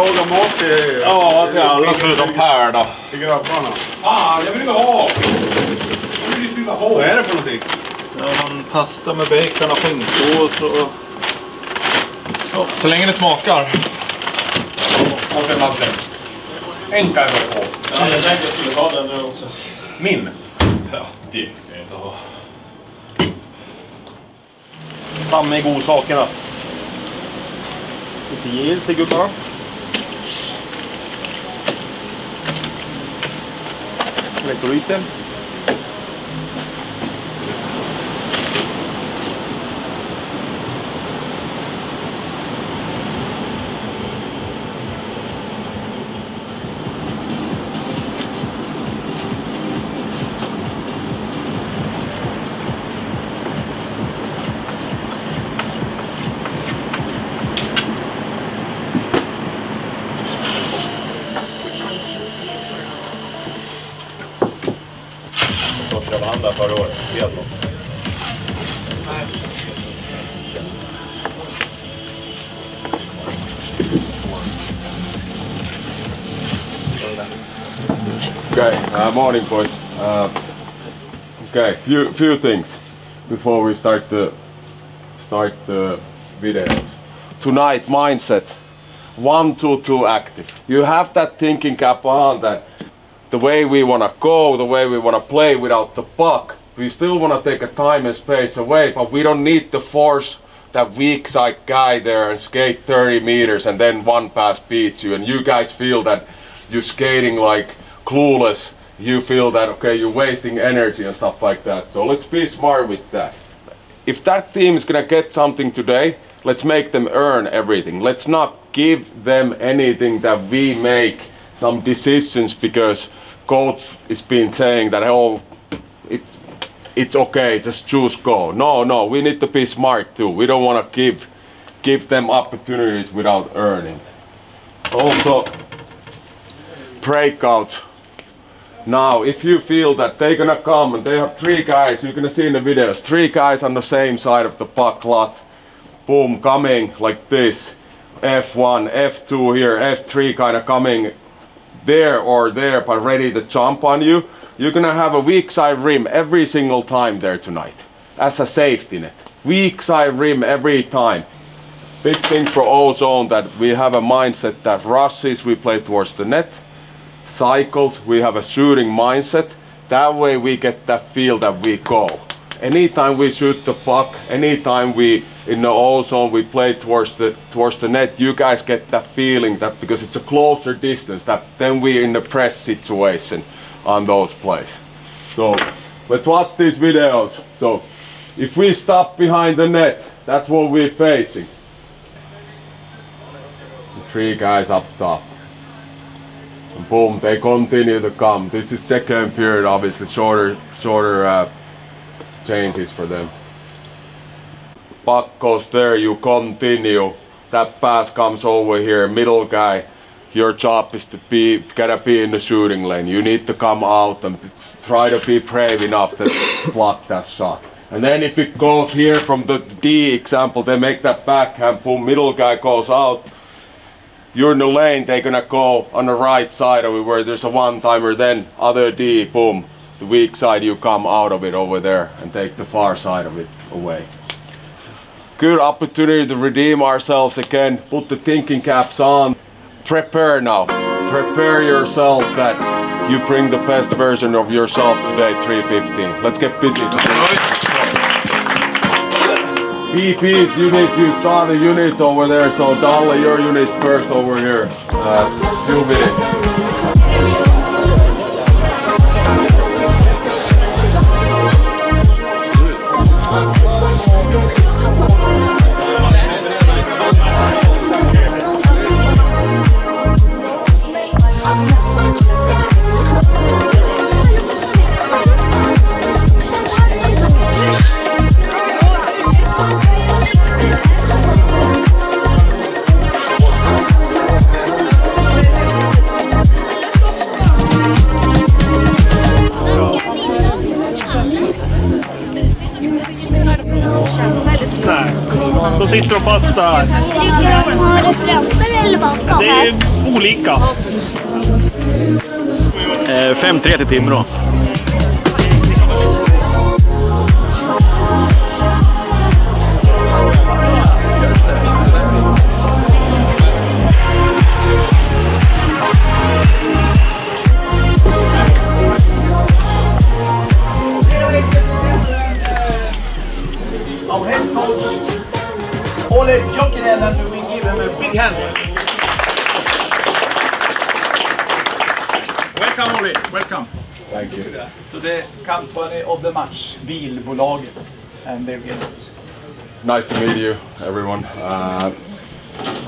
laga mat till, Ja, till alla förutom Per då. till grabbarna. Ah, jag vill inte ha! Jag vill fylla Vad på. är det för någonting? Ja, man pasta med bacon och skinksås och... Ja, så länge det smakar. Och sen Madde. En kan jag på. Ja, jag tänkte jag skulle ta den nu också. Min. Ja, det ska jag inte ha. Fram med godsakerna. Lite gel till gubbarna. electrolyte Bort. Okay, uh, morning boys. Uh, okay, few few things before we start the start the videos. Tonight mindset, one two two active. You have that thinking cap on that the way we wanna go, the way we wanna play without the puck. We still wanna take a time and space away, but we don't need to force that weak side guy there and skate 30 meters and then one pass beats you. And you guys feel that you're skating like clueless. You feel that okay you're wasting energy and stuff like that. So let's be smart with that. If that team is gonna get something today let's make them earn everything. Let's not give them anything that we make some decisions because coach is been saying that oh it's it's okay just choose go no no we need to be smart too. We don't want to give give them opportunities without earning. Also breakout. Now if you feel that they're gonna come and they have three guys you're gonna see in the videos three guys on the same side of the puck lot boom coming like this. F1 f2 here f3 kind of coming there or there but ready to jump on you you're gonna have a weak side rim every single time there tonight. As a safety net. Weak side rim every time. Big thing for ozone that we have a mindset that rushes we play towards the net. Cycles we have a shooting mindset. That way we get that feel that we go. Anytime we shoot the puck anytime we in the ozone we play towards the towards the net. You guys get that feeling that because it's a closer distance that then we're in the press situation on those plays. So let's watch these videos. So if we stop behind the net that's what we're facing. Three guys up top. And boom they continue to come. This is second period obviously shorter shorter uh, changes for them puck goes there you continue. That pass comes over here middle guy. Your job is to be gotta be in the shooting lane. You need to come out and try to be brave enough to block that shot. And then if it goes here from the D example they make that backhand boom middle guy goes out. You're in the lane, they're gonna go on the right side of it where there's a one timer, then other D, boom, the weak side, you come out of it over there and take the far side of it away. Good opportunity to redeem ourselves again, put the thinking caps on. Prepare now, prepare yourself that you bring the best version of yourself today, 315. Let's get busy. BPs, need you saw the units over there, so Dolly, your unit first over here. Uh, few minutes. 3 till Timrå. To the company of the match, Bilbolaget, and their guests. Nice to meet you, everyone. Uh,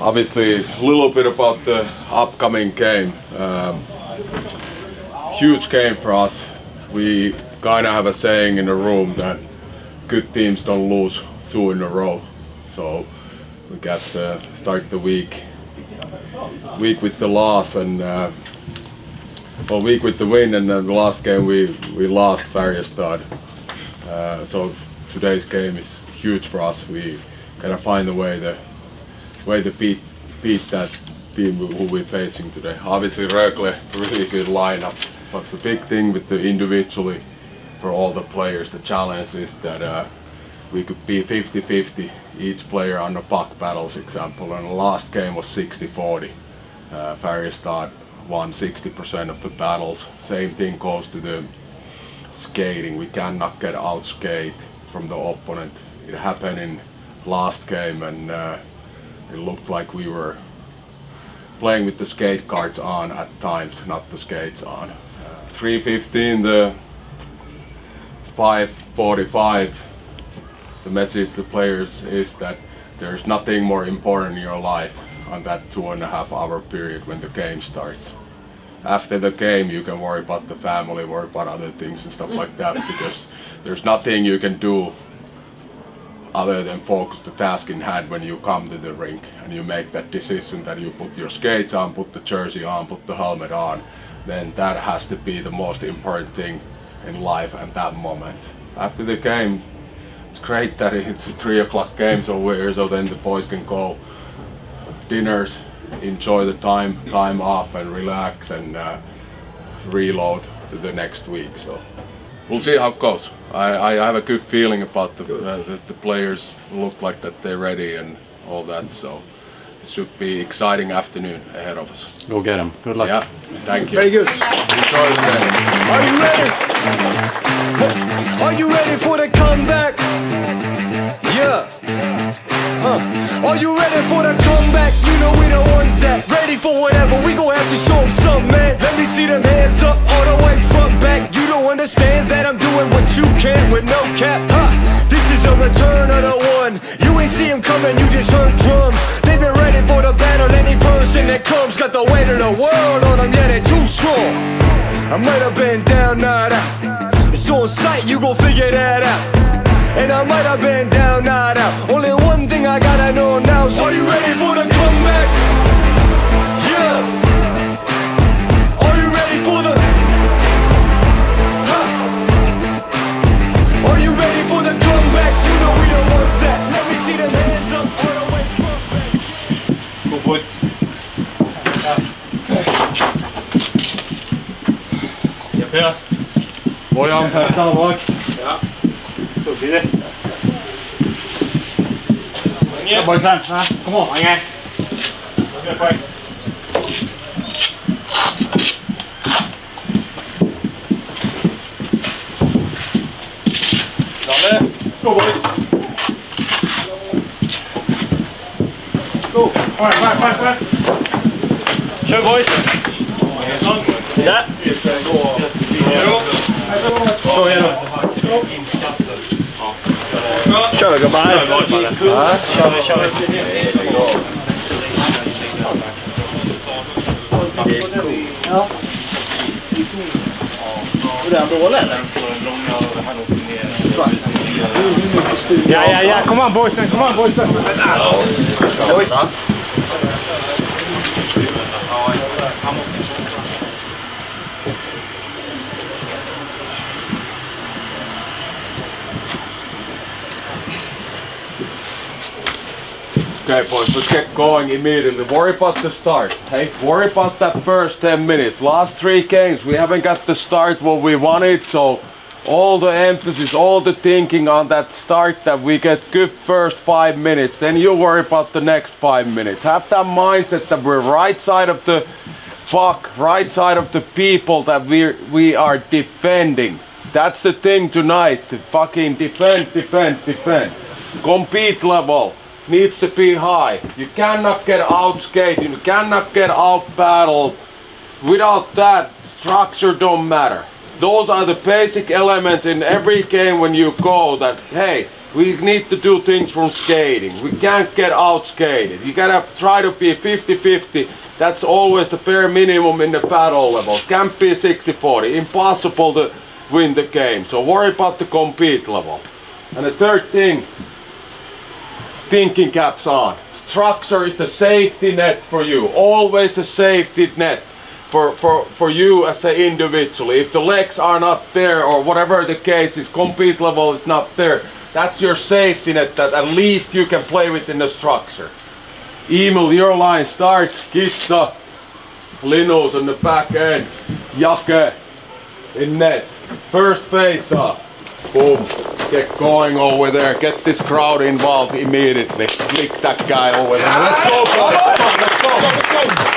obviously, a little bit about the upcoming game. Um, huge game for us. We kind of have a saying in the room that good teams don't lose two in a row. So we got to start the week week with the loss and uh, well week with the win and then the last game we we lost Färjestad. Uh, so today's game is huge for us. We gotta find a way to way to beat beat that team who we're facing today. Obviously Rögle, really good lineup, but the big thing with the individually for all the players, the challenge is that uh, we could be 50-50 each player on the puck battles example and the last game was 60-40. Uh, Färjestad won 60% of the battles. Same thing goes to the skating. We cannot get out skate from the opponent. It happened in last game and uh, it looked like we were playing with the skate cards on at times, not the skates on. Uh, 315, the 545, the message to players is that there's nothing more important in your life on that two and a half hour period when the game starts. After the game, you can worry about the family, worry about other things and stuff like that because there's nothing you can do other than focus the task in hand when you come to the rink and you make that decision that you put your skates on, put the jersey on, put the helmet on, then that has to be the most important thing in life at that moment. After the game, it's great that it's a three o'clock game so we're so then the boys can go dinners, enjoy the time time off and relax and uh, reload the next week. So we'll see how it goes. I, I have a good feeling about the, uh, that the players look like that they're ready and all that. So it should be exciting afternoon ahead of us. Go get them. Good luck. Yeah, thank you. Very good. Enjoy the game. Are you ready? Are you ready for the comeback? Yeah. Are you ready for the comeback? You know we the ones that ready for whatever. We gon' have to show them something, man. Let me see them hands up all the way front back. You don't understand that I'm doing what you can with no cap. Ha! This is the return of the one. You ain't see him coming, you just heard drums. They've been ready for the battle. Any person that comes got the weight of the world on them. Yeah, they're too strong. I might have been down, not out. It's on sight, you gon' figure that out. And I might have been down, not out. Only one thing I gotta know now is Are you ready for the comeback? Yeah. Are you ready for the? Huh? Are you ready for the comeback? You know we the ones that. Let me see them hands up all the way front back. Go boys. Per. Bojan, Thử tí đây Nhé Bồi dần, ha, không hổ anh em Boys quay Đón lên Go boys show boys dạ. Yeah. Go. Go. Go. Go. Go. Go. Go. Kör gubbar. Ja, kör kör. Ja. Är den dålig eller? Ja, ja, ja. Kom on boysen, kom on boysen. Boys. Okay, boys, let's get going immediately. Worry about the start. Hey, worry about that first 10 minutes. Last three games, we haven't got the start what we wanted, so all the emphasis, all the thinking on that start that we get good first five minutes. Then you worry about the next five minutes. Have that mindset that we're right side of the puck, right side of the people that we we are defending. That's the thing tonight. To fucking defend, defend, defend. Compete level needs to be high. You cannot get outskated. You cannot get out battled. Without that, structure don't matter. Those are the basic elements in every game when you go that, hey, we need to do things from skating. We can't get out skated. You gotta try to be 50-50. That's always the bare minimum in the battle level. Can't be 60-40. Impossible to win the game. So worry about the compete level. And the third thing, thinking caps on. Structure is the safety net for you. Always a safety net for, for, for you as an individual. If the legs are not there or whatever the case is, compete level is not there, that's your safety net that at least you can play within the structure. Emil, your line starts. Kissa, Linus on the back end. Jake in net. First face off. Boom. Get going over there. Get this crowd involved immediately. Click that guy over there. Let's go, guys. Come on, let's go.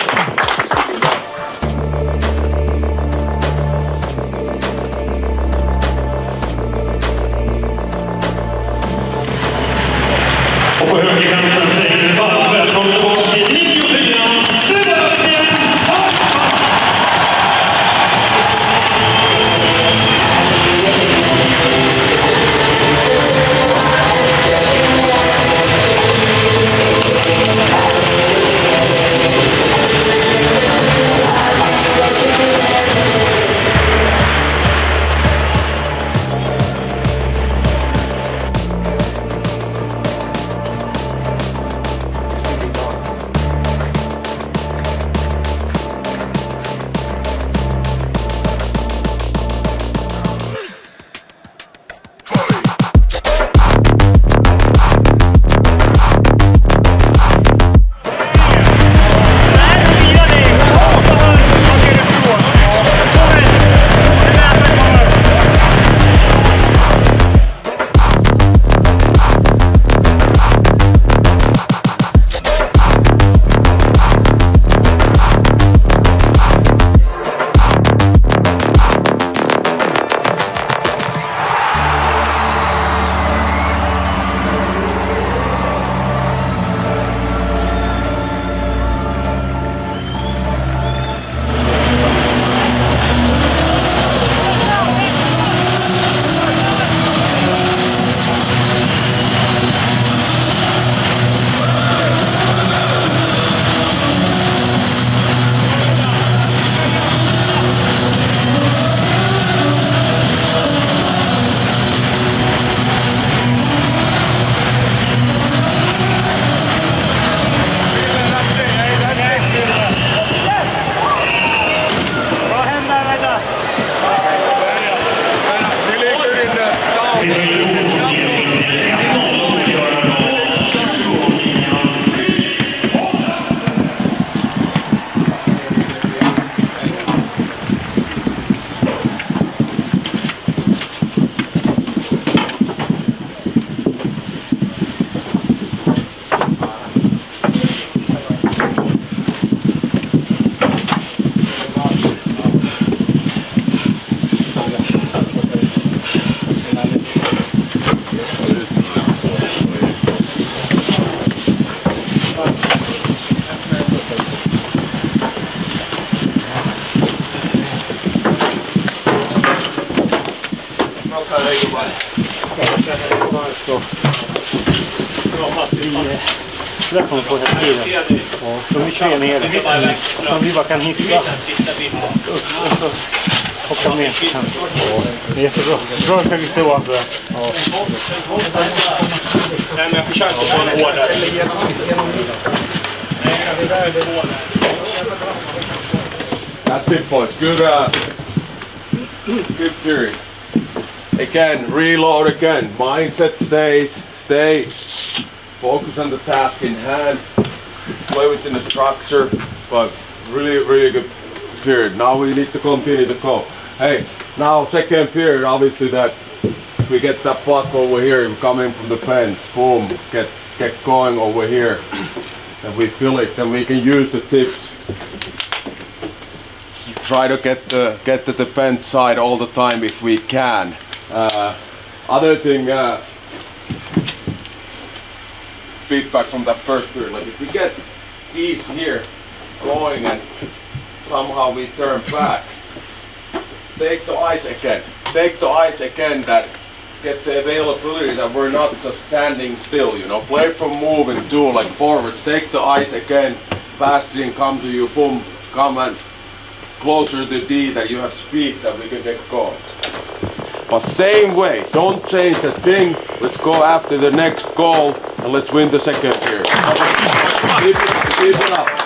andra gubbar. Vi kommer få hela tiden. Ja, de är tre ner som vi bara kan hitta. Upp och så hoppa ner. Det är jättebra. Bra att vi står andra. Ja. Jag försöker få en hårdare. Nej, det där är det hårdare. That's it, boys. Good, uh, good period. Again, reload again. Mindset stays, stay focus on the task in hand, play within the structure, but really, really good period. Now we need to continue to go. Hey, now second period, obviously that we get that puck over here, come in from the fence, boom, get get going over here, and we fill it, and we can use the tips. Try to get the get the defense side all the time if we can. Uh, other thing, uh, feedback from that first period, like if we get these here going and somehow we turn back, take the ice again. Take the ice again that get the availability that we're not just standing still, you know. Play from moving too, like forwards. Take the ice again. Bastion come to you, boom, come and closer to D that you have speed that we can get going. But same way, don't change a thing. Let's go after the next goal and let's win the second period. keep, it, keep it up.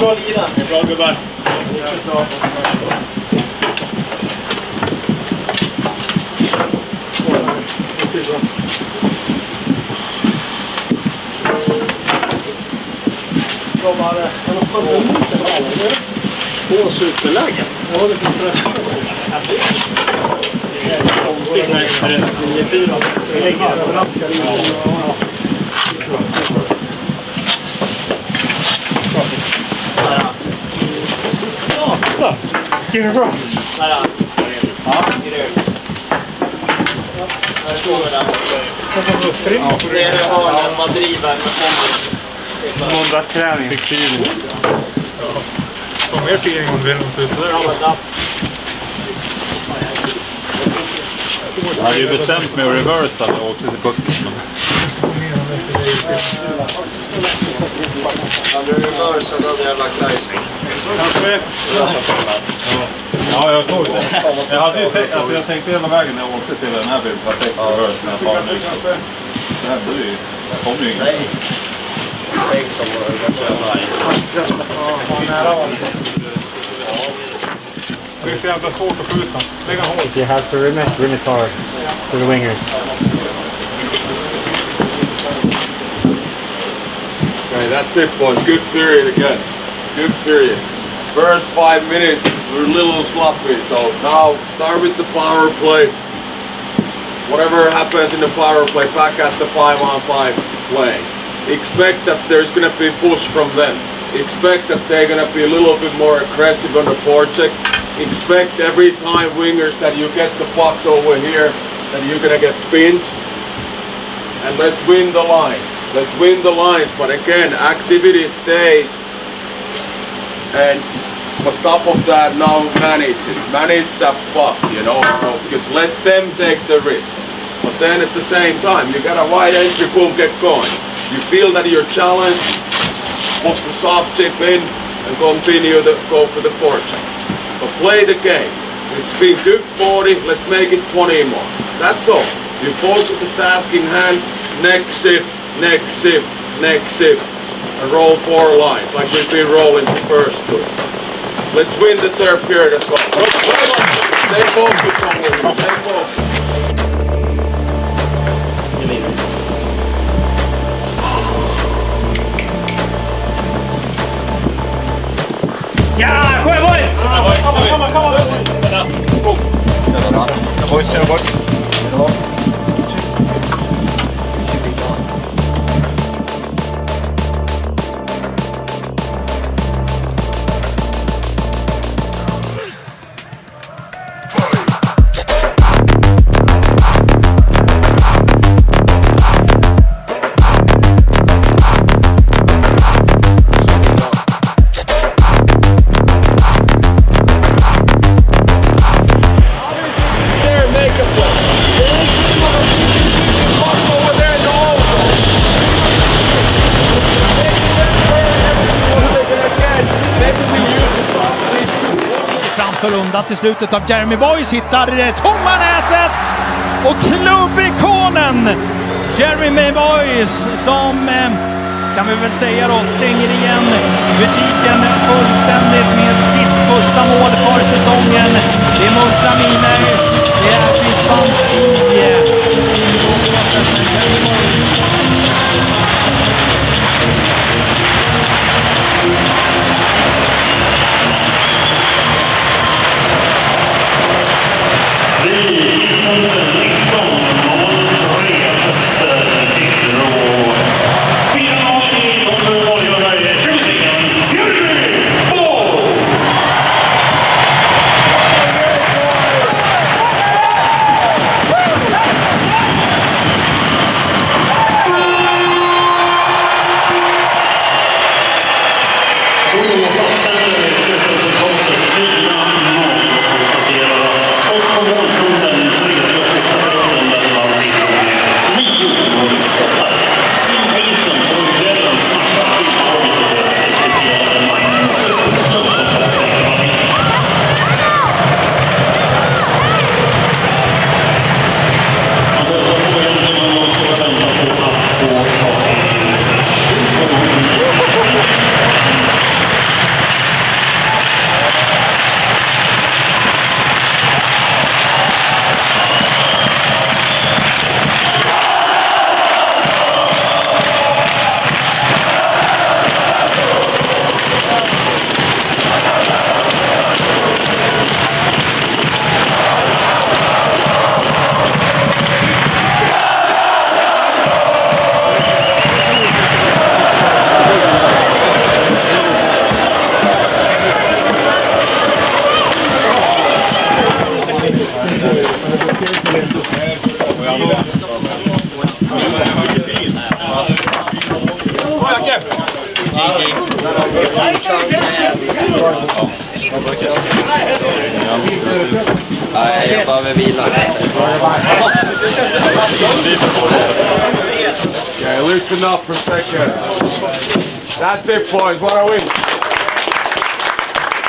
bra är Bra gubbar. Bra bara. Jag måste komma ut den här. På superlägen. Jag håller på att träffa. Det är konstigt när det är 9-4. Det ligger överraskande. Give me room. Ja, är det. Här står vi den. Det är det har man driver med pendeln. Måndagsträning. Fick feeling. Ta mer feeling om du vill. Jag hade ju bestämt mig att reversa när jag åkte till Buxton. Hade du reversat hade jag lagt icing pucken. Ja, jag såg det. Jag, hade ju tänkt, alltså jag tänkte hela vägen när jag åkte till den här bilen. Perfekt reverse när jag tar den. liksom. Det här blir ju... Det kommer ju inget. Det är så jävla svårt att skjuta. Lägga hål. You have to remit really hard to the wingers. Okay, that's it, boys. Good period again. Good period. First five minutes were a little sloppy, so now start with the power play. Whatever happens in the power play, back at the five on five play. Expect that there's gonna be push from them. Expect that they're gonna be a little bit more aggressive on the forecheck. Expect every time wingers that you get the pucks over here that you're gonna get pinched and let's win the lines. Let's win the lines. But again, activity stays. And on top of that, now manage it. Manage that puck, you know. So just let them take the risks. But then at the same time, you got a wide entry, boom, get going. You feel that you're challenged, put the soft chip in, and continue to go for the forecheck. But play the game. It's been good 40, let's make it 20 more. That's all. You focus the task in hand, next shift, next shift, next shift, and roll four lines like we've been rolling the first two. Let's win the third period as well. Stay focused on it. Stay focused. Ja, Sjöboys! Boys, tjena boys. Stiger framför till slutet av Jeremy Boys, hittar det tomma nätet och klubbikonen Jeremy Boys som eh, kan vi väl säga då stänger igen butiken fullständigt med sitt första mål för säsongen. Det är muntra miner, det är fistbandskrig eh, till båset Jeremy Boys. Up for second. That's it, boys. What a win.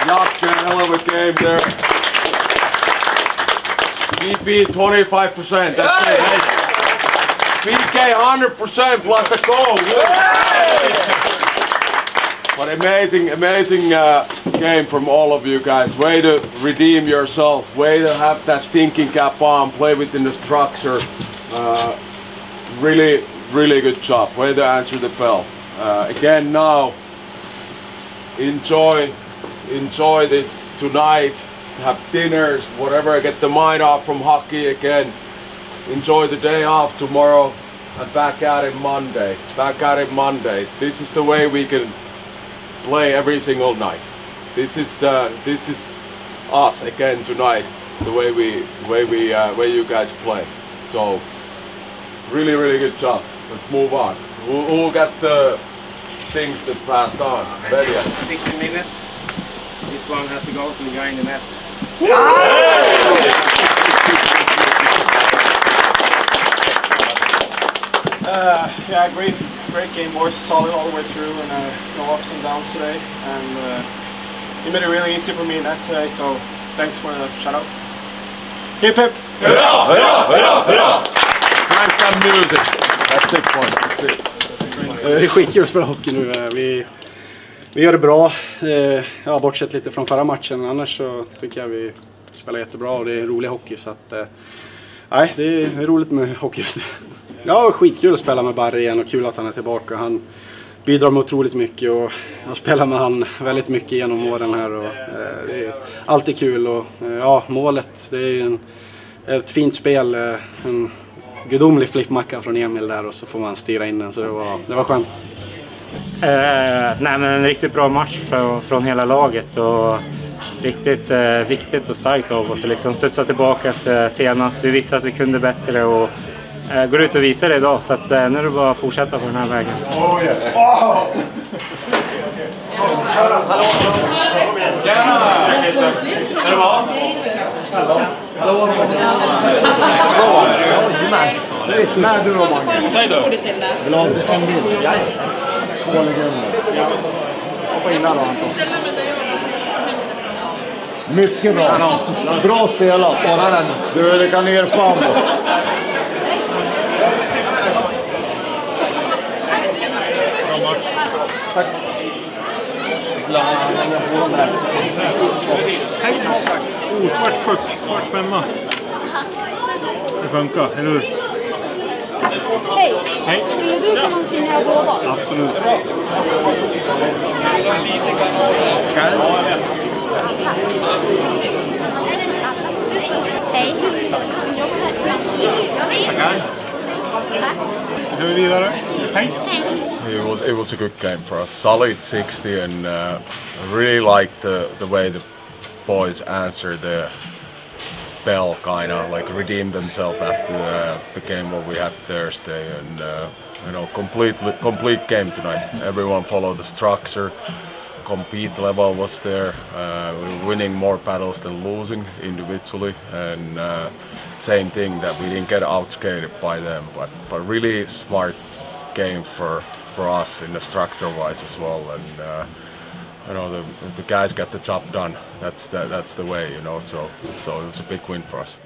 Jakke, hell of a game there. VP 25%. That's it. Hey. PK 100% plus a goal. But amazing, amazing uh, game from all of you guys. Way to redeem yourself. Way to have that thinking cap on. Play within the structure. Uh, really, really good job. Way to answer the bell. Uh, again, now enjoy, enjoy this tonight. Have dinners, whatever. Get the mind off from hockey again. Enjoy the day off tomorrow and back at it Monday. Back at it Monday. This is the way we can play every single night. This is uh, this is us again tonight. The way we way we uh, way you guys play. So really really good job. Let's move on. Who, who got the things that passed on? Bedia. 60 minutes. This one has to go to the guy in the net. Uh, yeah, great, great game, boys. Solid all the way through, and uh, no ups and downs today. And uh, you made it really easy for me in that today. So thanks for the shout out. Hip hip. Hurra, hurra, hurra, hurra! Crank that music. That's it boys. That's it. Det är skitkul att spela hockey nu. Eh, vi, vi gör det bra. Eh, ja, bortsett lite från förra matchen. Annars så tycker jag vi spelar jättebra och det är rolig hockey. Så att, eh, nej, det är, roligt med hockey just nu. Ja, skitkul att spela med Barry igen och kul att han är tillbaka. Han bidrar med otroligt mycket och jag har spelat med han väldigt mycket genom åren här. Och, eh, det är alltid kul och ja, målet. Det är en, ett fint spel. En gudomlig flippmacka från Emil där och så får man styra in den. Så det var, det var skönt. Eh, nej, men en riktigt bra match för, från hela laget och riktigt eh, viktigt och starkt av oss att liksom studsa tillbaka efter senast. Vi visste att vi kunde bättre och eh, går ut och visar det idag. Så att, eh, nu är det bara att fortsätta på den här vägen. Är det bra? Med du då Mange. Vad säger du? Vill du ha en bild? Legender. Hoppa in där då Anton. Mycket bra. Bra spelat. Spara den. Du, det kan ner fan då. Tack. Hej! Oh, svart puck, svart femma. Det funkar, eller hur? Hej! Hej! Skulle du kunna signera båda? Absolut. Hej! Tackar. Kör vi vidare. Hej! It was it was a good game for us. Solid 60, and uh, I really liked the the way the boys answered the bell, kind of like redeemed themselves after the, the game what we had Thursday, and uh, you know, completely complete game tonight. Everyone followed the structure. Compete level was there. Uh, we were winning more battles than losing individually, and uh, same thing that we didn't get outskated by them. But but really smart game for for us in the structure wise as well and uh, you know the the guys got the job done. That's the, that's the way you know so so it was a big win for us